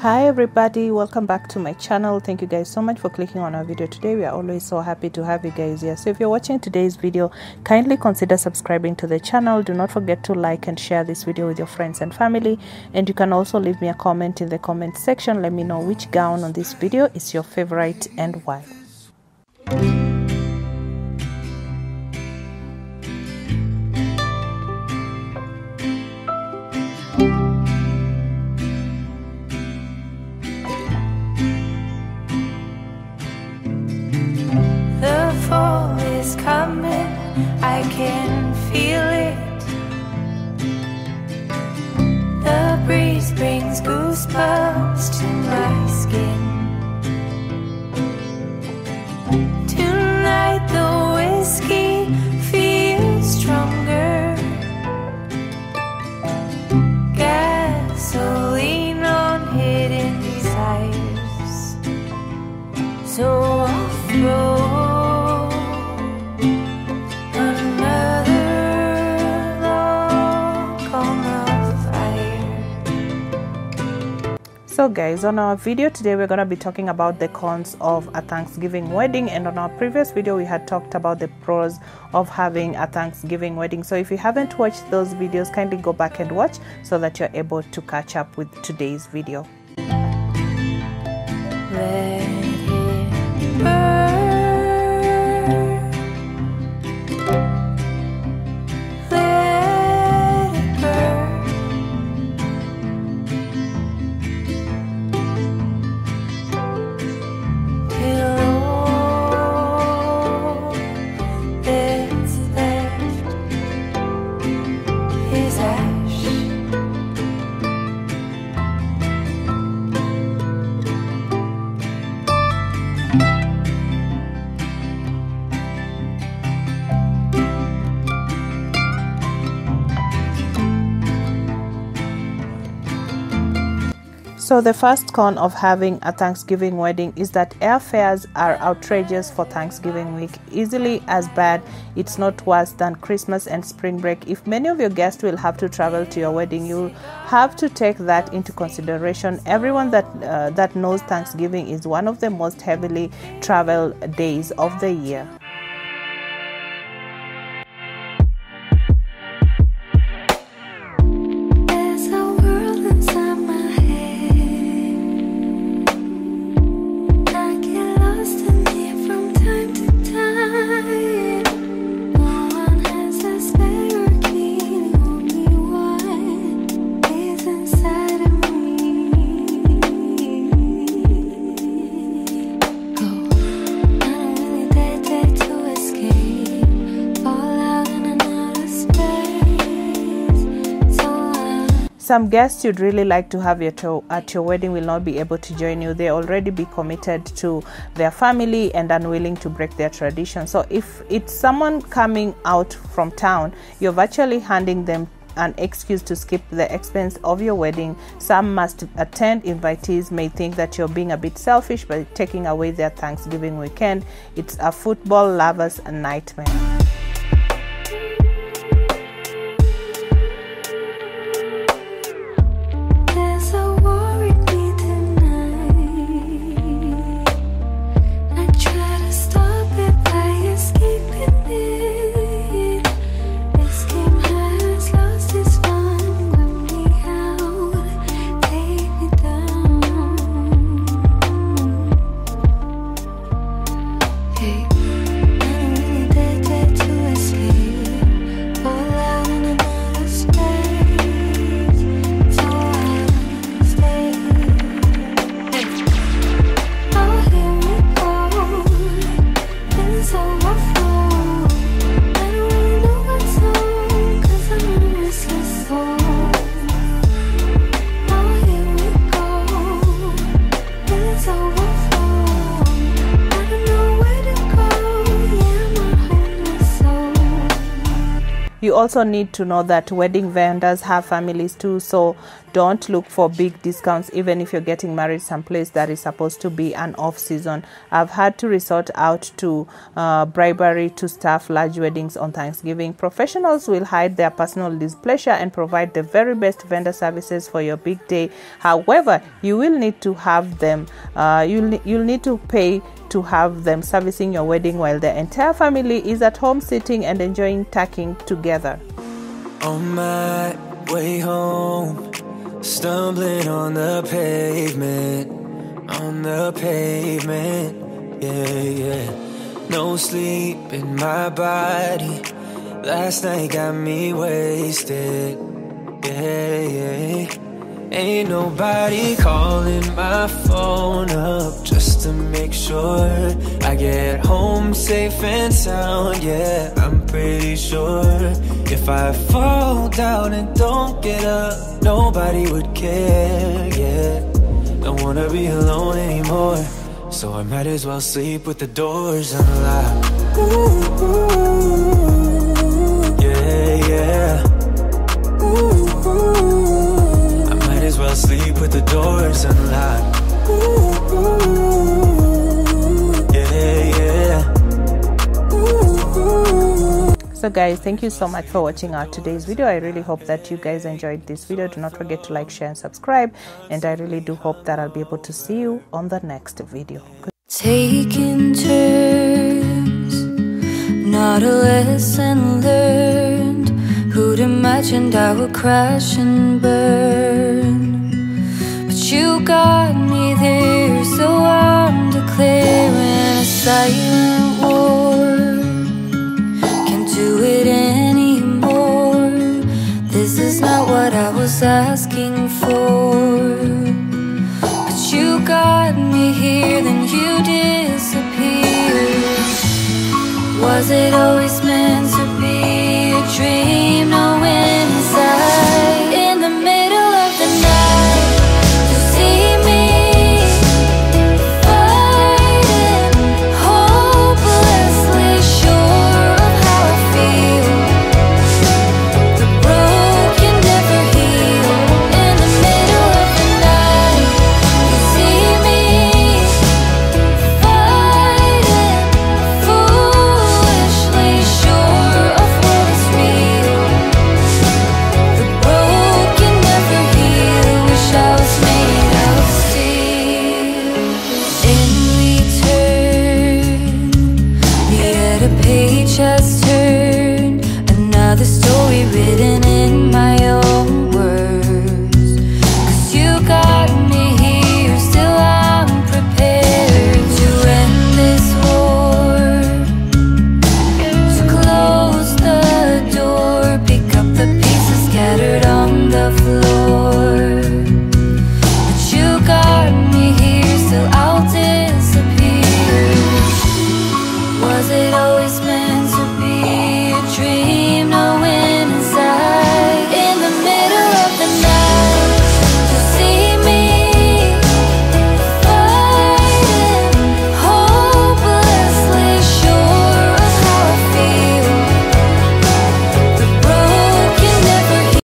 hi everybody. Welcome back to my channel. Thank you guys so much for clicking on our video today. We are always so happy to have you guys here. So if you're watching today's video kindly consider subscribing to the channel. Do not forget to like and share this video with your friends and family. And you can also leave me a comment in the comment section. Let me know which gown on this video is your favorite and why So I'll throw. so guys on our video today we're going to be talking about the cons of a thanksgiving wedding. And on our previous video we had talked about the pros of having a thanksgiving wedding. So if you haven't watched those videos kindly go back and watch so that you're able to catch up with today's video So, the first con of having a Thanksgiving wedding is that airfares are outrageous for Thanksgiving week, easily as bad, it's not worse than Christmas and spring break. If many of your guests will have to travel to your wedding, you have to take that into consideration. Everyone that uh, that knows Thanksgiving is one of the most heavily traveled days of the year. Some guests you'd really like to have your at your wedding will not be able to join you. They already be committed to their family and unwilling to break their tradition. So if it's someone coming out from town, you're virtually handing them an excuse to skip the expense of your wedding. Some must attend. Invitees may think that you're being a bit selfish by taking away their Thanksgiving weekend. It's a football lover's nightmare. Also need to know that wedding vendors have families too so don't look for big discounts even if you're getting married someplace that is supposed to be an off season i've had to resort out to uh, bribery to staff large weddings on thanksgiving. Professionals will hide their personal displeasure and provide the very best vendor services for your big day. However you will need to have them uh, you'll, you'll need to pay to have them servicing your wedding while the entire family is at home sitting and enjoying tacking together On my way home, stumbling on the pavement, on the pavement, yeah, yeah. No sleep in my body. Last night got me wasted, yeah, yeah. Ain't nobody calling my phone up just to make sure I get home safe and sound. Yeah, I'm pretty sure if I fall down and don't get up, nobody would care. Yeah, don't wanna be alone anymore, so I might as well sleep with the doors unlocked. Yeah, yeah. I might as well sleep with the doors unlocked. Guys thank you so much for watching our today's video i really hope that you guys enjoyed this video do not forget to like share and subscribe and i really do hope that i'll be able to see you on the next video Taking turns, not a lesson learned. Who'd imagined I would crash and burn? But you got me there, so I'm declaring a silent war. Was it always meant to be a dream? another story written in my own